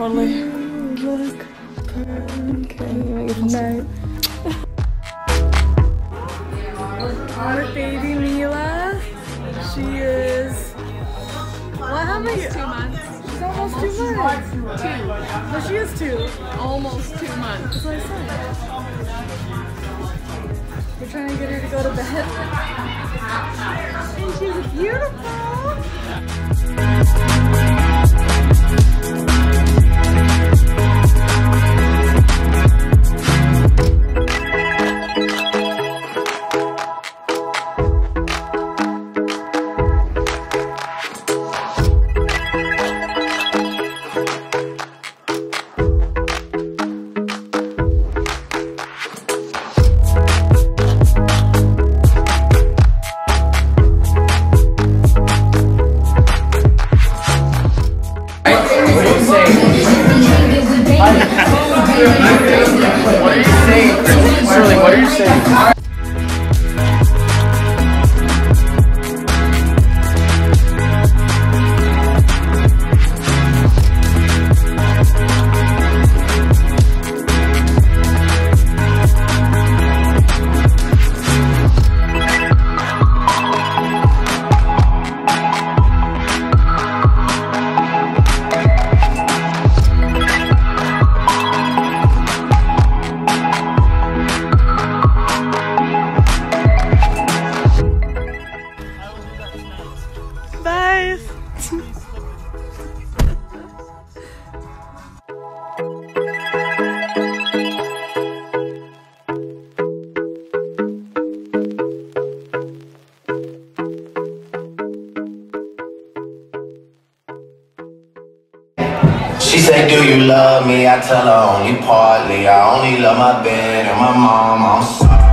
Totally. Look. Night. With baby Mila. She is. What? How many? Two months. She's almost two months. Two. But she is two. Almost two months. That's what I said. We're trying to get her to go to bed. And she's beautiful. What are you saying? Sterling, what are you saying? She say, do you love me? I tell her only partly. I only love my bed and my mom. I'm sorry.